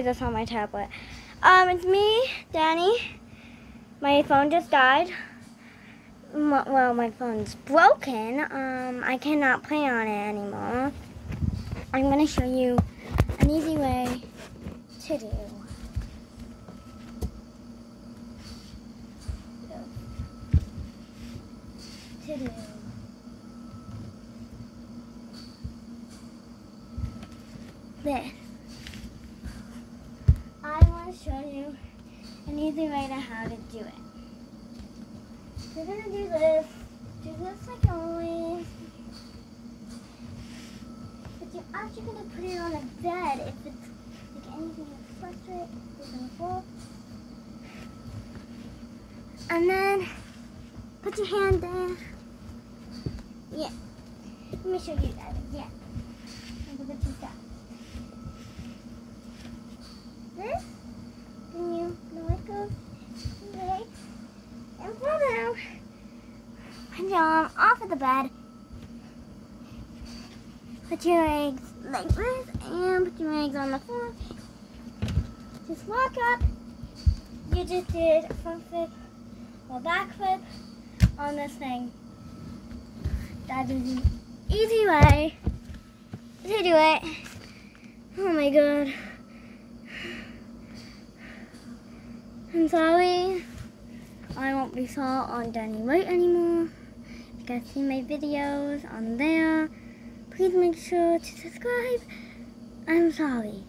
this on my tablet. Um, it's me, Danny. My phone just died. M well, my phone's broken. Um, I cannot play on it anymore. I'm gonna show you an easy way to do. To do. This. Want to show you an easy way to how to do it. You're going to do this. Do this like always. But you're actually going to put it on a bed if it's like anything that's frustrated, you're going to fall. And then put your hand there. Yeah. Let me show you that again. Look at what you got. this. Can you let go? Legs and pull down. Your arm off of the bed. Put your legs like this and put your legs on the floor. Just walk up. You just did a front flip or back flip on this thing. That is an easy way to do it. Oh my god. I'm sorry. I won't be saw on Danny White anymore. You guys see my videos on there, please make sure to subscribe. I'm sorry.